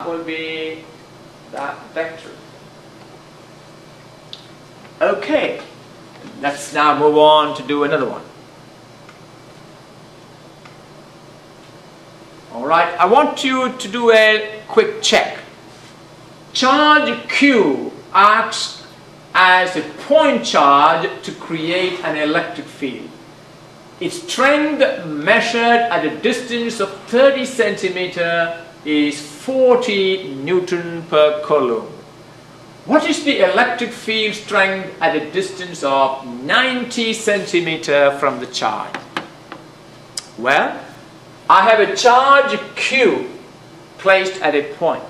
will be that vector. Okay, let's now move on to do another one. Alright, I want you to do a quick check. Charge Q acts as a point charge to create an electric field. Its strength measured at a distance of 30 centimeter is 40 Newton per coulomb. What is the electric field strength at a distance of 90 centimeter from the charge? Well, I have a charge Q placed at a point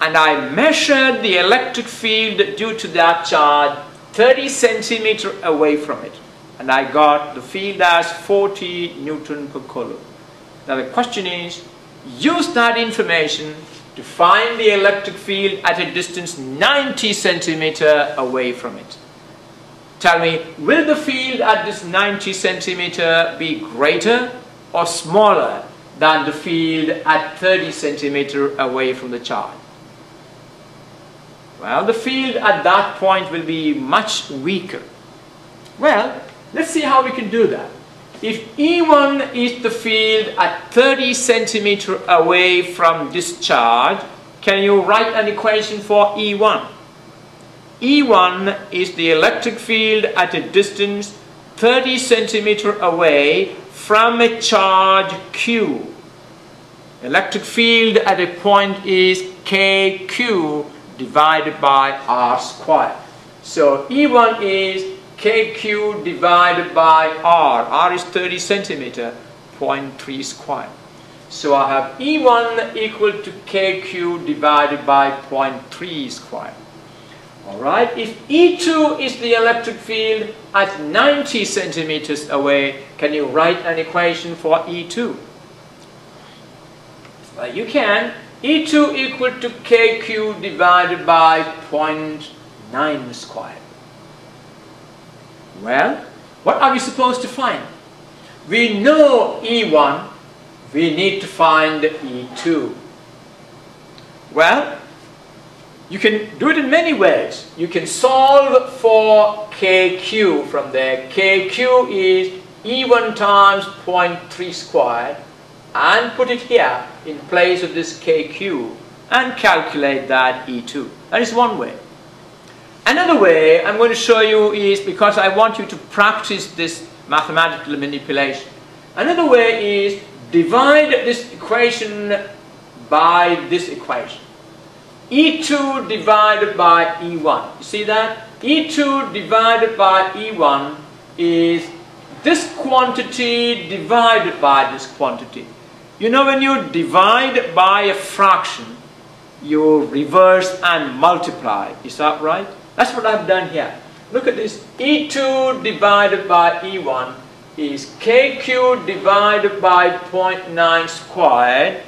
and I measured the electric field due to that charge 30 centimeter away from it and I got the field as 40 Newton per coulomb. Now the question is, use that information to find the electric field at a distance 90 centimeter away from it. Tell me, will the field at this 90 centimeter be greater or smaller than the field at 30 centimeter away from the charge? Well, the field at that point will be much weaker. Well, let's see how we can do that. If E1 is the field at 30 centimeter away from this charge, can you write an equation for E1? E1 is the electric field at a distance 30 centimeter away from a charge Q. Electric field at a point is KQ divided by R squared. So E1 is KQ divided by R. R is 30 centimeter, 0.3 square. So I have E1 equal to KQ divided by 0.3 square. Alright, if E2 is the electric field at 90 centimeters away, can you write an equation for E2? Well, you can. E2 equal to KQ divided by 0.9 square. Well, what are we supposed to find? We know E1, we need to find E2. Well, you can do it in many ways. You can solve for KQ from there. KQ is E1 times 0.3 squared and put it here in place of this KQ and calculate that E2. That is one way. Another way I'm going to show you is because I want you to practice this mathematical manipulation. Another way is divide this equation by this equation. E2 divided by E1. You see that? E2 divided by E1 is this quantity divided by this quantity. You know when you divide by a fraction, you reverse and multiply. Is that right? That's what I've done here. Look at this. E2 divided by E1 is KQ divided by 0.9 squared.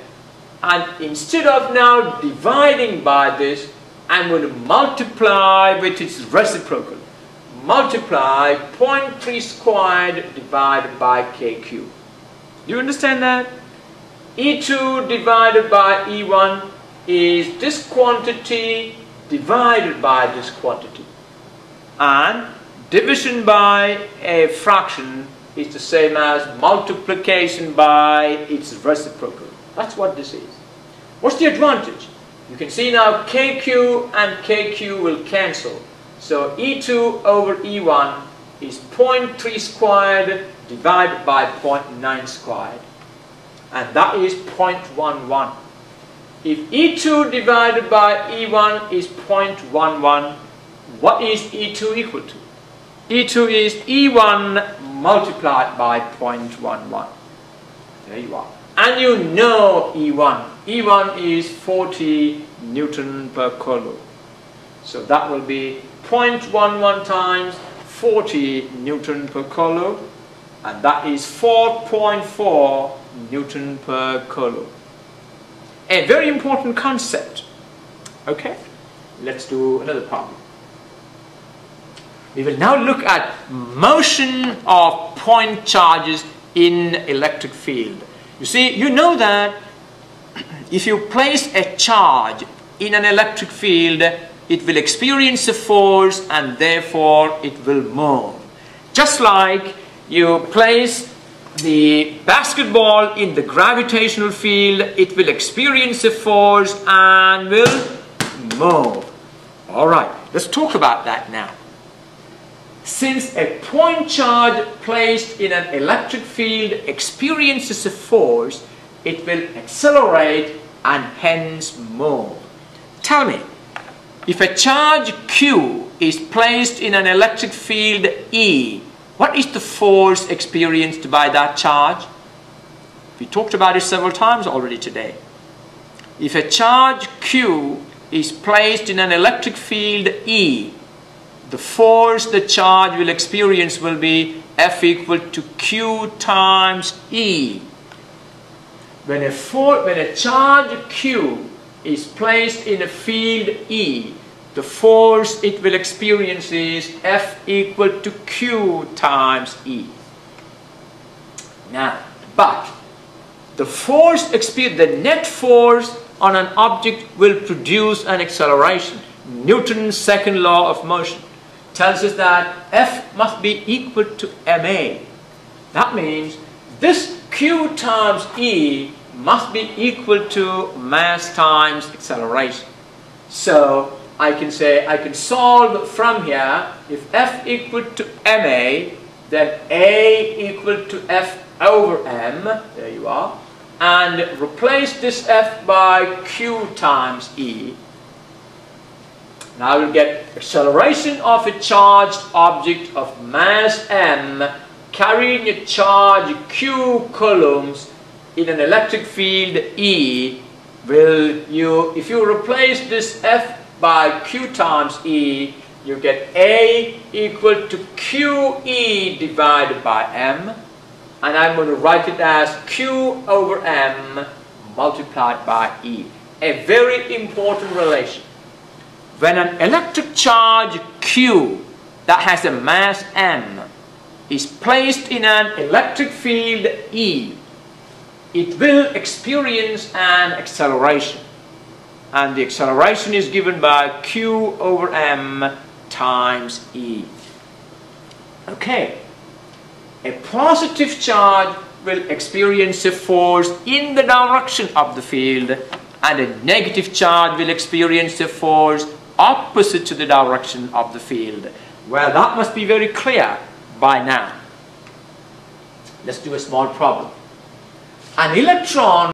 And instead of now dividing by this, I'm going to multiply with its reciprocal. Multiply 0.3 squared divided by KQ. Do you understand that? E2 divided by E1 is this quantity divided by this quantity. And division by a fraction is the same as multiplication by its reciprocal. That's what this is. What's the advantage? You can see now KQ and KQ will cancel. So E2 over E1 is 0.3 squared divided by 0.9 squared. And that is 0.11. If E2 divided by E1 is 0.11, what is E2 equal to? E2 is E1 multiplied by 0.11. There you are. And you know E1. E1 is 40 Newton per coulomb. So that will be 0.11 times 40 Newton per coulomb. And that is 4.4 Newton per coulomb a very important concept. Okay, let's do another problem. We will now look at motion of point charges in electric field. You see, you know that if you place a charge in an electric field, it will experience a force and therefore it will move. Just like you place the basketball in the gravitational field, it will experience a force and will move. Alright, let's talk about that now. Since a point charge placed in an electric field experiences a force, it will accelerate and hence move. Tell me, if a charge Q is placed in an electric field E, what is the force experienced by that charge? We talked about it several times already today. If a charge Q is placed in an electric field E, the force the charge will experience will be F equal to Q times E. When a, for, when a charge Q is placed in a field E, the force it will experience is F equal to Q times E. Now, but the force experience, the net force on an object will produce an acceleration. Newton's second law of motion tells us that F must be equal to ma. That means this Q times E must be equal to mass times acceleration. So I can say, I can solve from here, if F equal to ma, then A equal to F over m, there you are, and replace this F by Q times E. Now we'll get acceleration of a charged object of mass m carrying a charge q coulombs in an electric field E will you if you replace this F by Q times E, you get A equal to QE divided by M. And I'm going to write it as Q over M multiplied by E. A very important relation. When an electric charge Q that has a mass M is placed in an electric field E, it will experience an acceleration and the acceleration is given by q over m times e. Okay, a positive charge will experience a force in the direction of the field and a negative charge will experience a force opposite to the direction of the field. Well, that must be very clear by now. Let's do a small problem. An electron